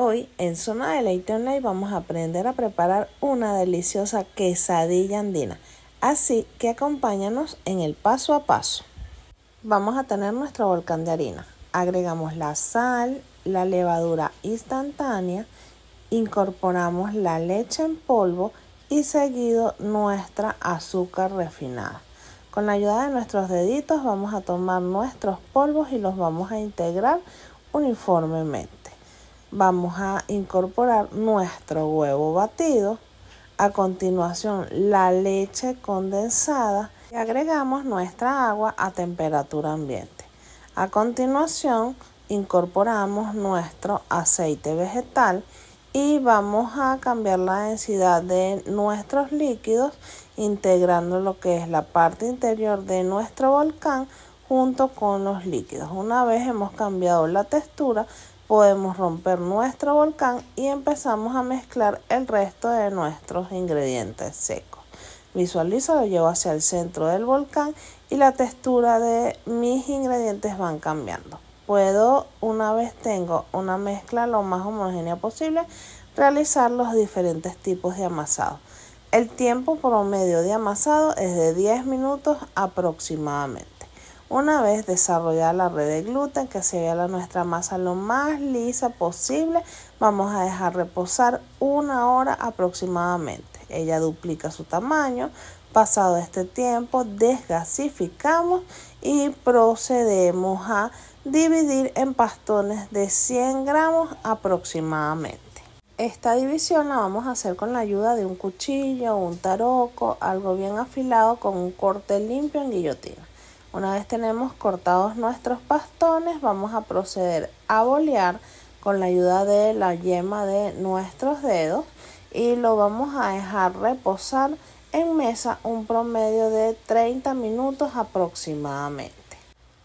Hoy en Zona Deleite Online vamos a aprender a preparar una deliciosa quesadilla andina. Así que acompáñanos en el paso a paso. Vamos a tener nuestro volcán de harina. Agregamos la sal, la levadura instantánea, incorporamos la leche en polvo y seguido nuestra azúcar refinada. Con la ayuda de nuestros deditos vamos a tomar nuestros polvos y los vamos a integrar uniformemente vamos a incorporar nuestro huevo batido, a continuación la leche condensada y agregamos nuestra agua a temperatura ambiente. A continuación incorporamos nuestro aceite vegetal y vamos a cambiar la densidad de nuestros líquidos integrando lo que es la parte interior de nuestro volcán junto con los líquidos. Una vez hemos cambiado la textura, podemos romper nuestro volcán y empezamos a mezclar el resto de nuestros ingredientes secos. Visualizo, lo llevo hacia el centro del volcán y la textura de mis ingredientes van cambiando. Puedo, una vez tengo una mezcla lo más homogénea posible, realizar los diferentes tipos de amasado. El tiempo promedio de amasado es de 10 minutos aproximadamente. Una vez desarrollada la red de gluten, que se vea nuestra masa lo más lisa posible, vamos a dejar reposar una hora aproximadamente. Ella duplica su tamaño. Pasado este tiempo, desgasificamos y procedemos a dividir en pastones de 100 gramos aproximadamente. Esta división la vamos a hacer con la ayuda de un cuchillo, un taroco, algo bien afilado con un corte limpio en guillotina. Una vez tenemos cortados nuestros pastones, vamos a proceder a bolear con la ayuda de la yema de nuestros dedos y lo vamos a dejar reposar en mesa un promedio de 30 minutos aproximadamente.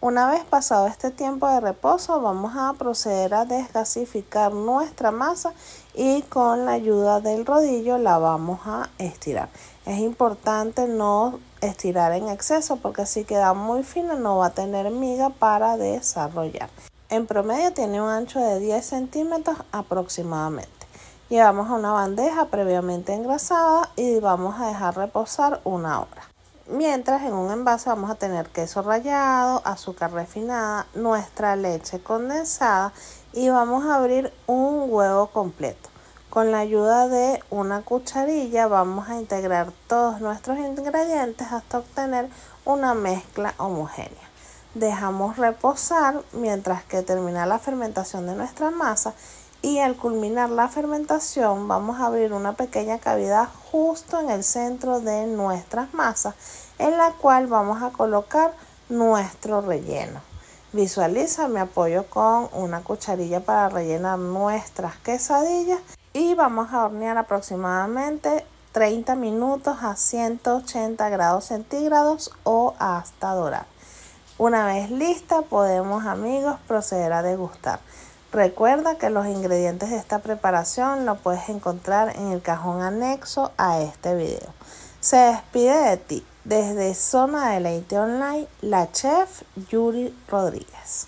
Una vez pasado este tiempo de reposo, vamos a proceder a desgasificar nuestra masa y con la ayuda del rodillo la vamos a estirar. Es importante no estirar en exceso porque si queda muy fina no va a tener miga para desarrollar. En promedio tiene un ancho de 10 centímetros aproximadamente. Llevamos a una bandeja previamente engrasada y vamos a dejar reposar una hora. Mientras en un envase vamos a tener queso rallado, azúcar refinada, nuestra leche condensada y vamos a abrir un huevo completo. Con la ayuda de una cucharilla vamos a integrar todos nuestros ingredientes hasta obtener una mezcla homogénea. Dejamos reposar mientras que termina la fermentación de nuestra masa y al culminar la fermentación vamos a abrir una pequeña cavidad justo en el centro de nuestras masas en la cual vamos a colocar nuestro relleno. Visualiza, me apoyo con una cucharilla para rellenar nuestras quesadillas y vamos a hornear aproximadamente 30 minutos a 180 grados centígrados o hasta dorar. Una vez lista podemos amigos proceder a degustar. Recuerda que los ingredientes de esta preparación lo puedes encontrar en el cajón anexo a este video. Se despide de ti desde Zona Deleite Online la chef Yuri Rodríguez.